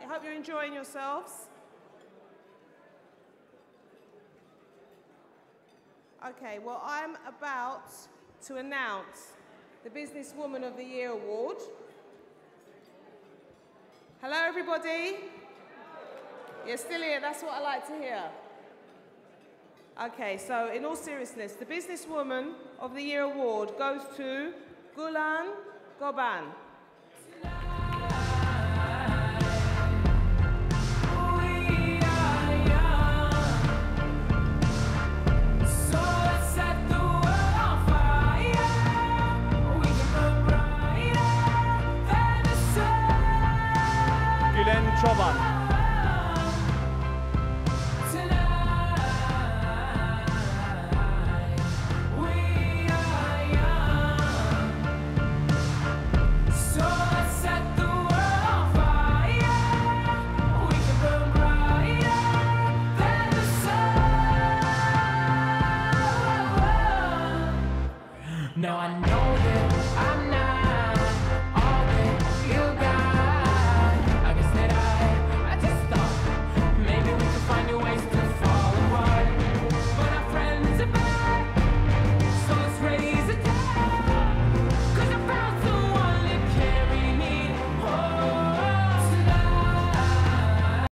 I hope you're enjoying yourselves. Okay, well, I'm about to announce the Businesswoman of the Year award. Hello, everybody. You're still here, that's what I like to hear. Okay, so in all seriousness, the Businesswoman of the Year award goes to Gulan Goban. Gülen Çoban. No, I know.